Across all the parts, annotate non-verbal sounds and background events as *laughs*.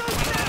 Don't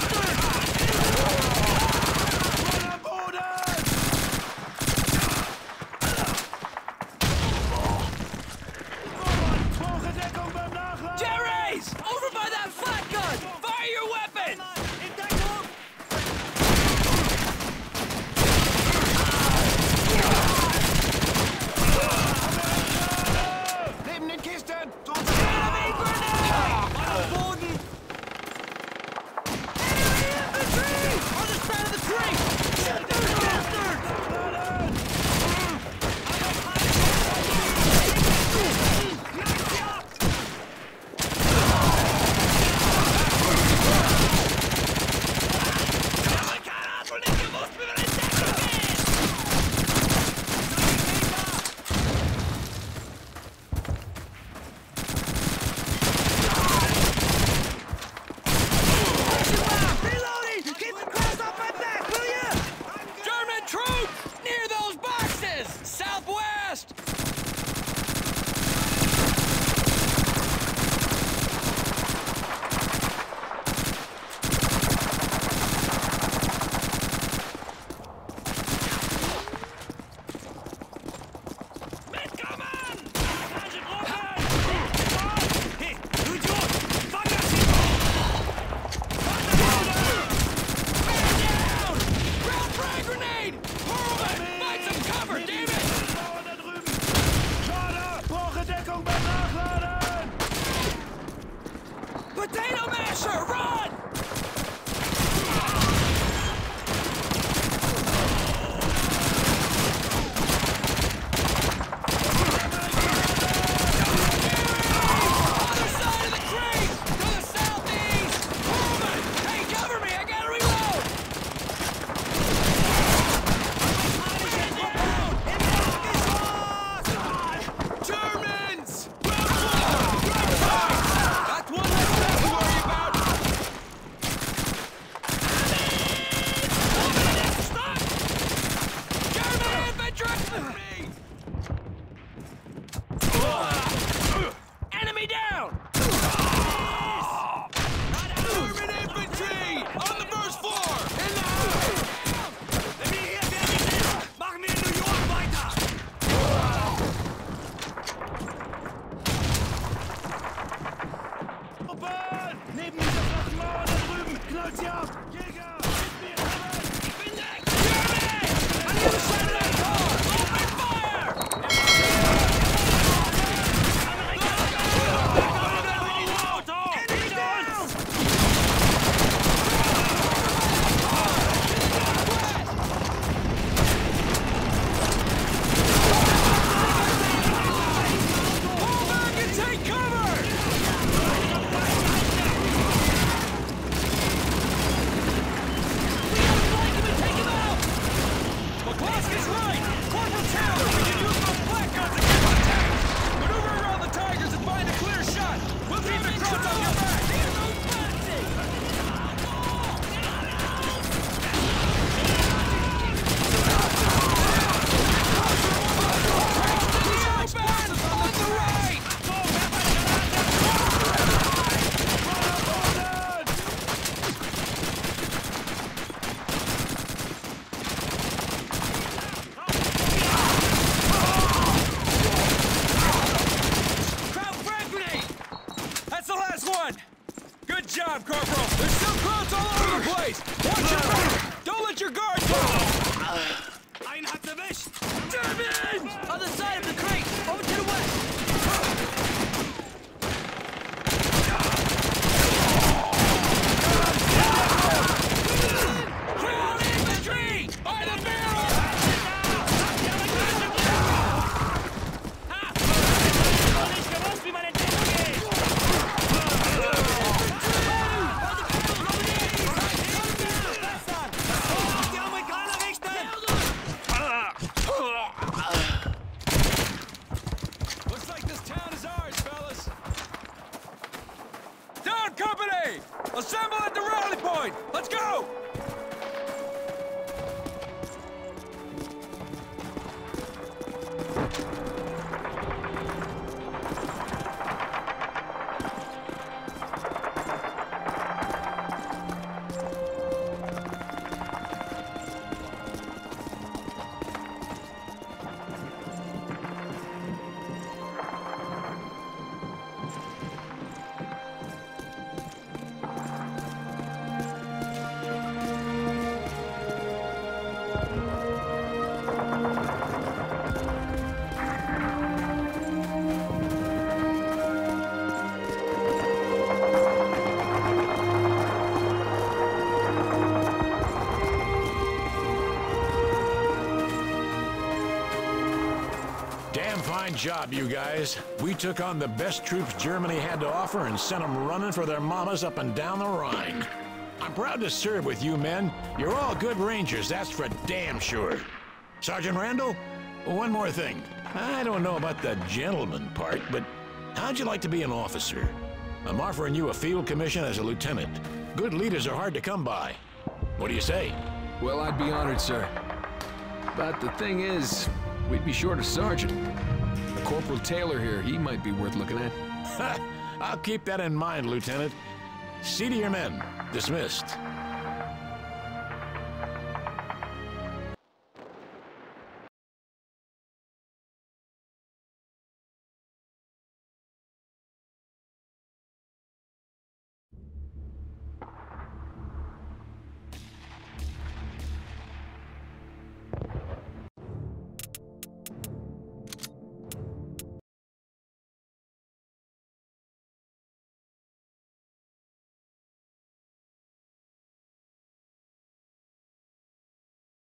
Grenadier! Damage! Other side of the crate! Over to the fine job, you guys. We took on the best troops Germany had to offer and sent them running for their mamas up and down the Rhine. I'm proud to serve with you men. You're all good rangers, that's for damn sure. Sergeant Randall, one more thing. I don't know about the gentleman part, but how'd you like to be an officer? I'm offering you a field commission as a lieutenant. Good leaders are hard to come by. What do you say? Well, I'd be honored, sir. But the thing is, we'd be short a sergeant. Corporal Taylor here, he might be worth looking at. *laughs* I'll keep that in mind, Lieutenant. See to your men. Dismissed.